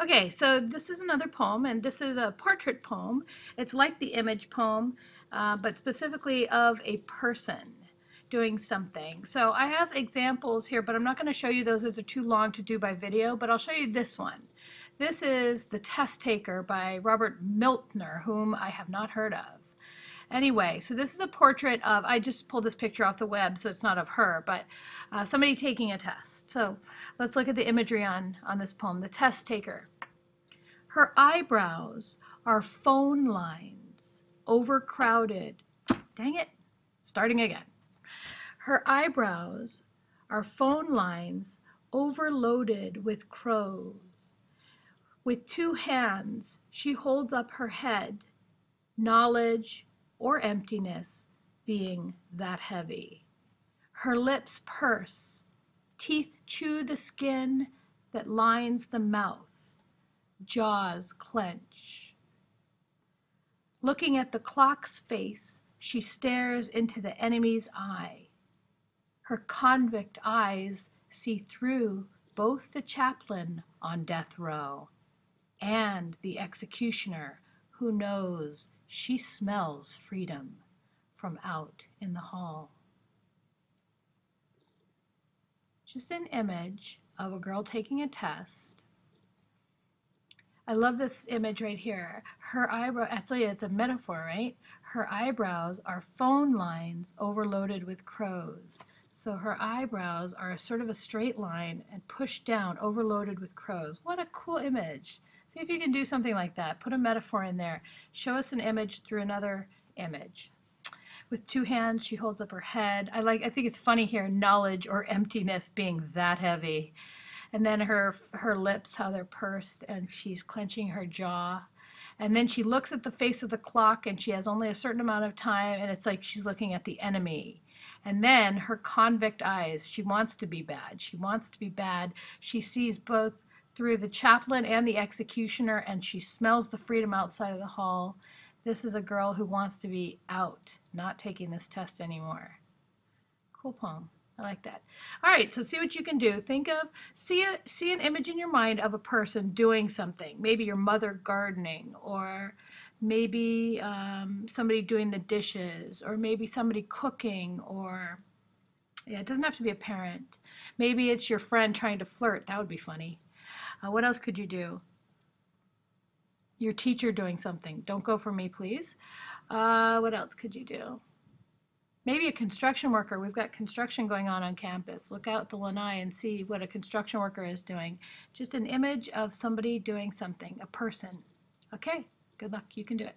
Okay, so this is another poem, and this is a portrait poem. It's like the image poem, uh, but specifically of a person doing something. So I have examples here, but I'm not going to show you those as they're too long to do by video, but I'll show you this one. This is The Test Taker by Robert Miltner, whom I have not heard of. Anyway, so this is a portrait of, I just pulled this picture off the web, so it's not of her, but uh, somebody taking a test. So let's look at the imagery on, on this poem, The Test Taker. Her eyebrows are phone lines, overcrowded. Dang it, starting again. Her eyebrows are phone lines overloaded with crows. With two hands, she holds up her head, knowledge or emptiness being that heavy. Her lips purse, teeth chew the skin that lines the mouth, jaws clench. Looking at the clock's face, she stares into the enemy's eye. Her convict eyes see through both the chaplain on death row and the executioner who knows she smells freedom from out in the hall. Just an image of a girl taking a test. I love this image right here. Her eyebrow, actually it's a metaphor, right? Her eyebrows are phone lines overloaded with crows. So her eyebrows are sort of a straight line and pushed down, overloaded with crows. What a cool image. See if you can do something like that. Put a metaphor in there. Show us an image through another image. With two hands, she holds up her head. I like. I think it's funny here, knowledge or emptiness being that heavy. And then her her lips, how they're pursed, and she's clenching her jaw. And then she looks at the face of the clock, and she has only a certain amount of time, and it's like she's looking at the enemy. And then her convict eyes, she wants to be bad. She wants to be bad. She sees both through the chaplain and the executioner, and she smells the freedom outside of the hall. This is a girl who wants to be out, not taking this test anymore. Cool poem. I like that. All right, so see what you can do. Think of, see, a, see an image in your mind of a person doing something. Maybe your mother gardening, or maybe um, somebody doing the dishes, or maybe somebody cooking, or, yeah, it doesn't have to be a parent. Maybe it's your friend trying to flirt. That would be funny. Uh, what else could you do? Your teacher doing something. Don't go for me, please. Uh, what else could you do? Maybe a construction worker. We've got construction going on on campus. Look out the lanai and see what a construction worker is doing. Just an image of somebody doing something, a person. Okay, good luck. You can do it.